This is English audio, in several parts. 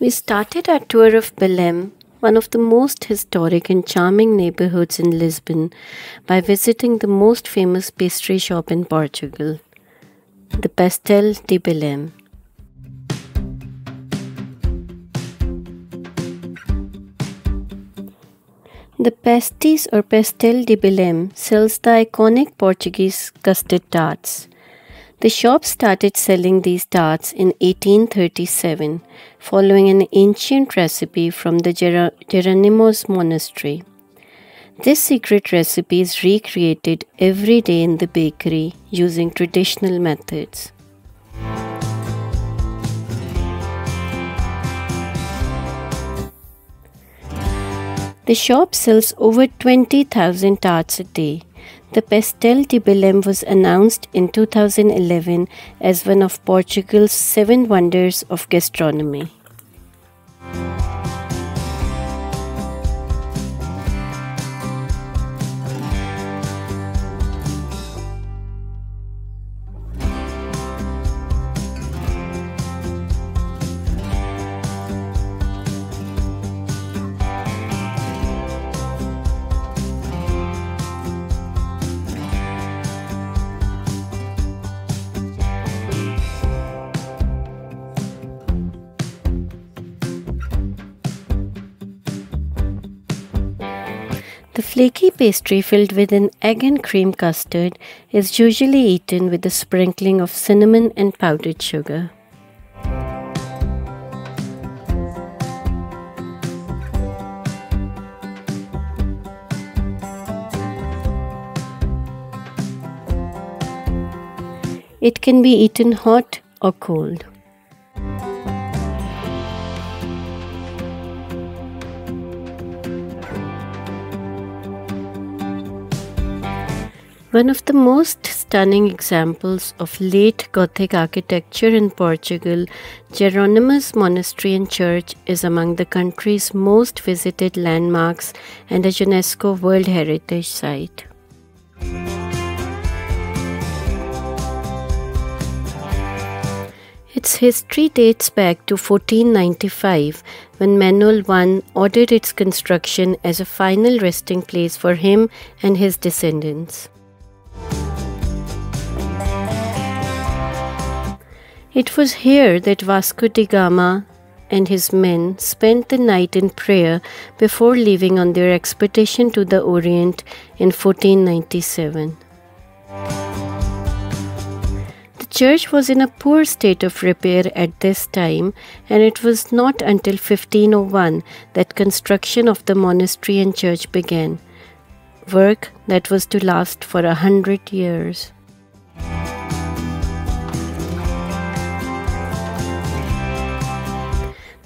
We started our tour of Belém, one of the most historic and charming neighborhoods in Lisbon, by visiting the most famous pastry shop in Portugal, the Pastel de Belém. The Pastéis or Pastel de Belém sells the iconic Portuguese custard tarts. The shop started selling these tarts in 1837, following an ancient recipe from the Ger- Jerónimo's monastery. This secret recipe is recreated every day in the bakery using traditional methods. The shop sells over 20,000 tarts a day. The Pastel de Belém was announced in 2011 as one of Portugal's seven wonders of gastronomy. The flaky pastry filled with an egg and cream custard is usually eaten with a sprinkling of cinnamon and powdered sugar. It can be eaten hot or cold. One of the most stunning examples of late Gothic architecture in Portugal, Jerónimo's Monastery and Church is among the country's most visited landmarks and a UNESCO World Heritage Site. Its history dates back to 1495 when Manuel I ordered its construction as a final resting place for him and his descendants. It was here that Vasco da Gama and his men spent the night in prayer before leaving on their expedition to the Orient in 1497. The church was in a poor state of repair at this time, and it was not until 1501 that construction of the monastery and church began, work that was to last for a hundred years.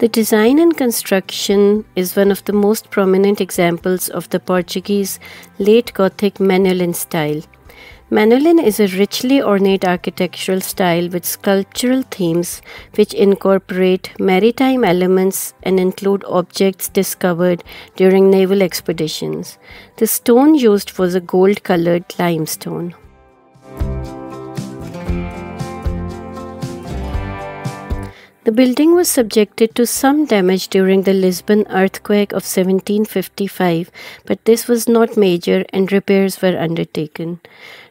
The design and construction is one of the most prominent examples of the Portuguese late Gothic Manueline style. Manueline is a richly ornate architectural style with sculptural themes which incorporate maritime elements and include objects discovered during naval expeditions. The stone used was a gold colored limestone. The building was subjected to some damage during the Lisbon earthquake of 1755, but this was not major and repairs were undertaken.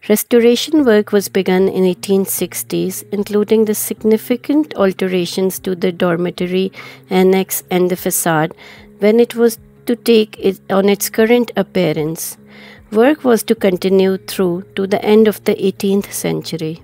Restoration work was begun in 1860s, including the significant alterations to the dormitory annex and the facade when it was to take it on its current appearance. Work was to continue through to the end of the 18th century.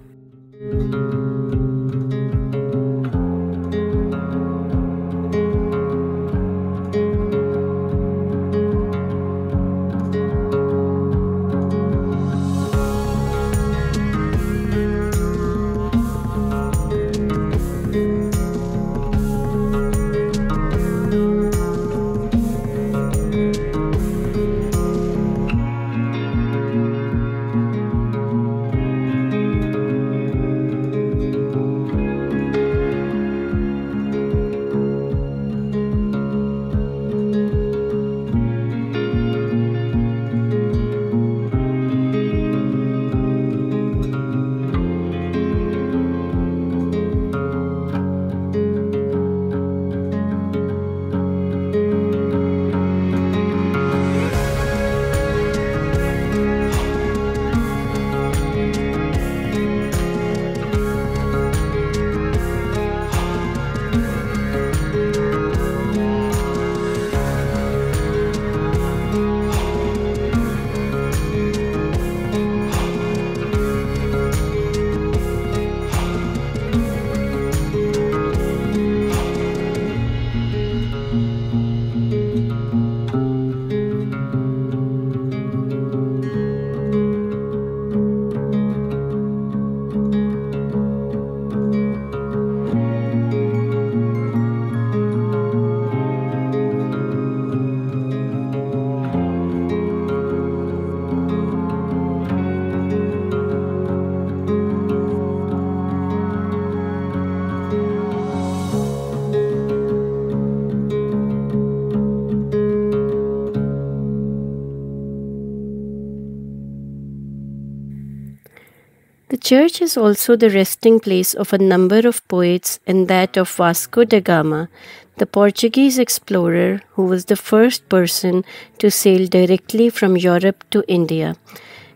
Church is also the resting place of a number of poets and that of Vasco da Gama, the Portuguese explorer who was the first person to sail directly from Europe to India.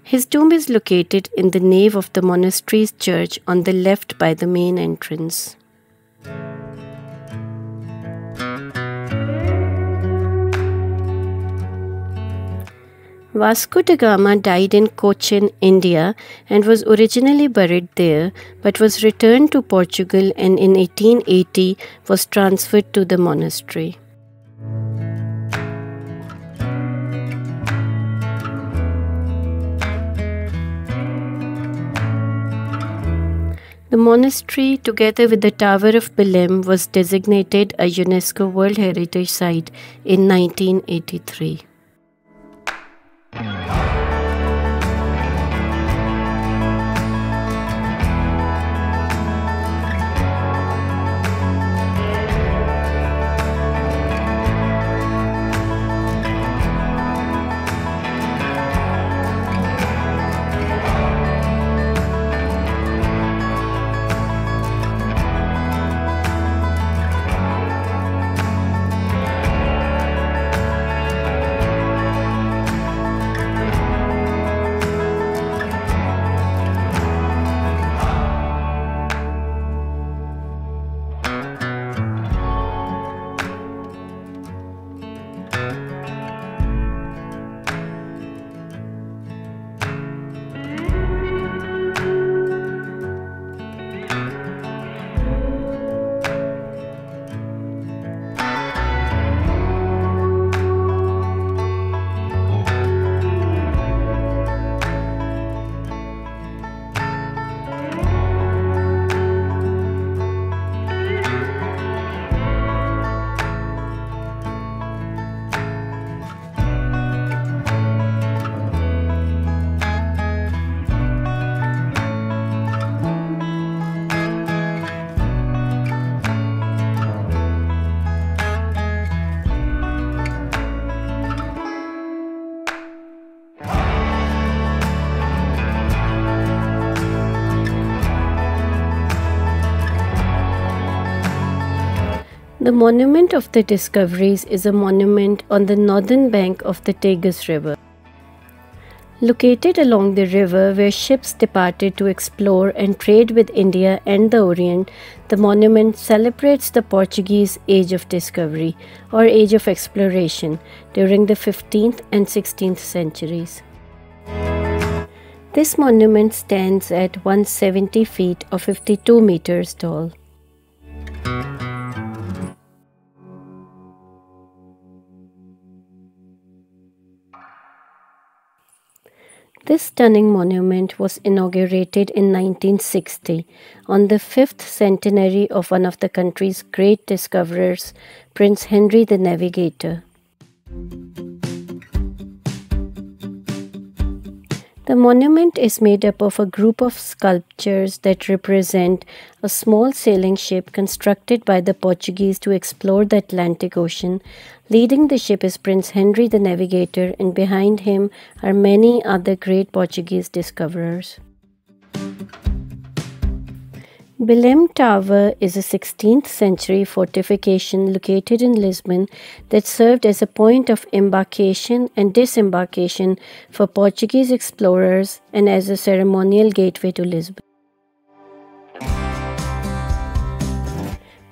His tomb is located in the nave of the monastery's church on the left by the main entrance. Vasco da Gama died in Cochin, India, and was originally buried there, but was returned to Portugal and in 1880 was transferred to the monastery. The monastery, together with the Tower of Belém, was designated a UNESCO World Heritage Site in 1983. The Monument of the Discoveries is a monument on the northern bank of the Tagus River. Located along the river where ships departed to explore and trade with India and the Orient, the monument celebrates the Portuguese Age of Discovery or Age of Exploration during the 15th and 16th centuries. This monument stands at 170 feet or 52 meters tall. This stunning monument was inaugurated in 1960 on the fifth centenary of one of the country's great discoverers, Prince Henry the Navigator. The monument is made up of a group of sculptures that represent a small sailing ship constructed by the Portuguese to explore the Atlantic Ocean. Leading the ship is Prince Henry the Navigator, and behind him are many other great Portuguese discoverers. Belém Tower is a 16th century fortification located in Lisbon that served as a point of embarkation and disembarkation for Portuguese explorers and as a ceremonial gateway to Lisbon.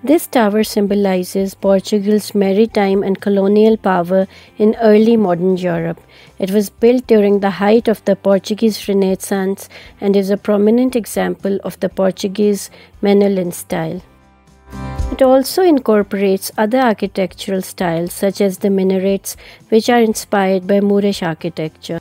This tower symbolizes Portugal's maritime and colonial power in early modern Europe. It was built during the height of the Portuguese Renaissance and is a prominent example of the Portuguese Manueline style. It also incorporates other architectural styles such as the minarets, which are inspired by Moorish architecture.